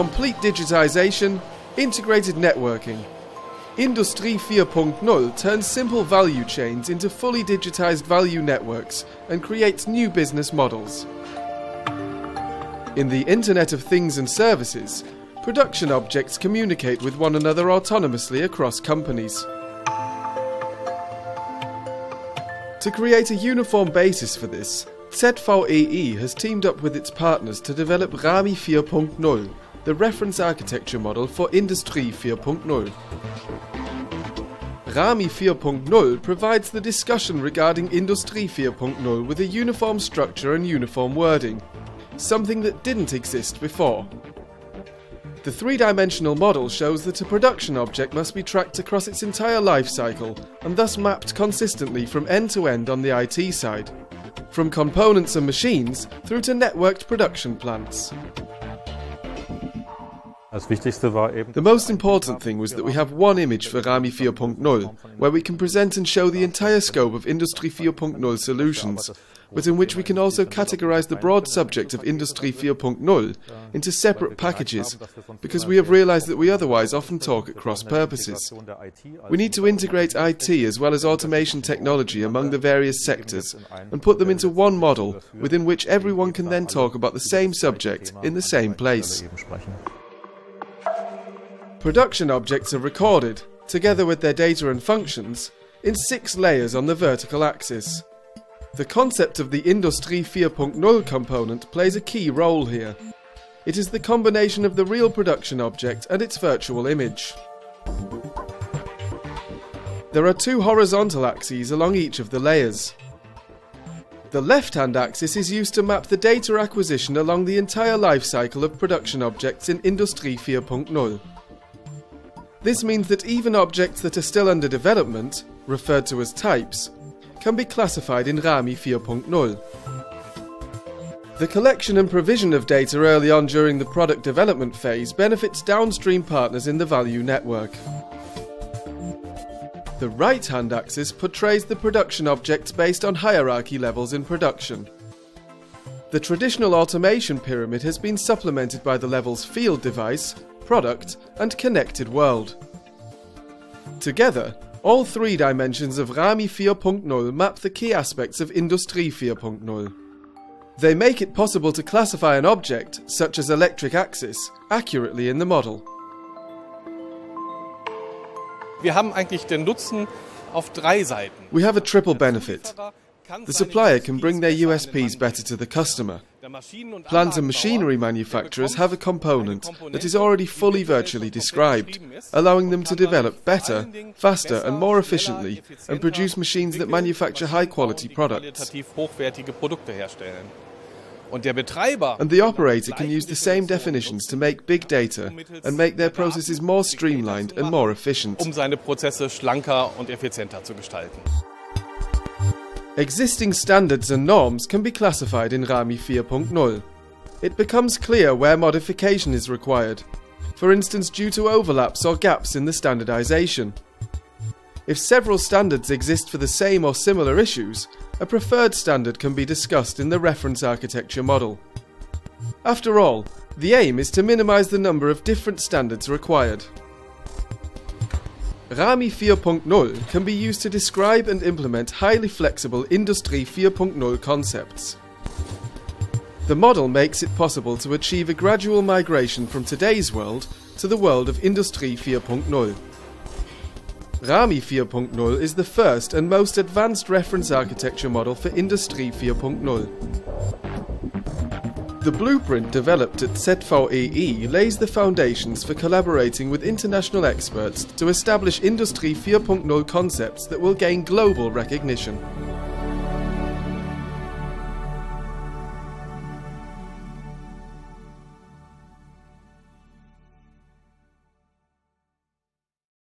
complete digitization, integrated networking. Industry 4.0 turns simple value chains into fully digitized value networks and creates new business models. In the Internet of Things and Services, production objects communicate with one another autonomously across companies. To create a uniform basis for this, ZVEI has teamed up with its partners to develop RAMI 4.0, the reference architecture model for Industry 4.0. RAMI 4.0 provides the discussion regarding Industry 4.0 with a uniform structure and uniform wording, something that didn't exist before. The three-dimensional model shows that a production object must be tracked across its entire life cycle and thus mapped consistently from end to end on the IT side, from components and machines through to networked production plants. The most important thing was that we have one image for RAMI 4.0, where we can present and show the entire scope of Industry 4.0 solutions, but in which we can also categorize the broad subject of Industry 4.0 into separate packages, because we have realized that we otherwise often talk at cross purposes. We need to integrate IT as well as automation technology among the various sectors and put them into one model within which everyone can then talk about the same subject in the same place. Production objects are recorded, together with their data and functions, in six layers on the vertical axis. The concept of the Industrie 4.0 component plays a key role here. It is the combination of the real production object and its virtual image. There are two horizontal axes along each of the layers. The left-hand axis is used to map the data acquisition along the entire life cycle of production objects in Industry 4.0. This means that even objects that are still under development, referred to as types, can be classified in RAMI 4.0. The collection and provision of data early on during the product development phase benefits downstream partners in the value network. The right-hand axis portrays the production objects based on hierarchy levels in production. The traditional automation pyramid has been supplemented by the levels field device, product, and connected world. Together, all three dimensions of RAMI 4.0 map the key aspects of Industry 4.0. They make it possible to classify an object, such as electric axis, accurately in the model. Wir haben eigentlich den Nutzen auf drei Seiten. We have a triple benefit. The supplier can bring their USPs better to the customer. Plant and machinery manufacturers have a component that is already fully virtually described, allowing them to develop better, faster and more efficiently and produce machines that manufacture high quality products. And the operator can use the same definitions to make big data and make their processes more streamlined and more efficient. Um seine Prozesse schlanker und effizienter zu gestalten. Existing standards and norms can be classified in RAMI 4.0. It becomes clear where modification is required, for instance due to overlaps or gaps in the standardization. If several standards exist for the same or similar issues, a preferred standard can be discussed in the reference architecture model. After all, the aim is to minimize the number of different standards required. RAMI 4.0 can be used to describe and implement highly flexible Industry 4.0 concepts. The model makes it possible to achieve a gradual migration from today's world to the world of Industry 4.0. RAMI 4.0 is the first and most advanced reference architecture model for Industry 4.0. The blueprint developed at ZVEI lays the foundations for collaborating with international experts to establish Industry 4.0 concepts that will gain global recognition.